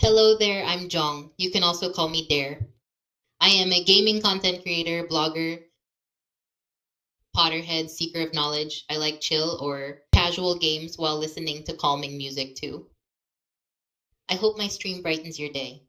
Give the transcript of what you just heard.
Hello there, I'm Jong. You can also call me Dare. I am a gaming content creator, blogger, Potterhead, seeker of knowledge. I like chill or casual games while listening to calming music too. I hope my stream brightens your day.